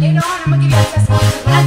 Later on, I'm gonna give you access to the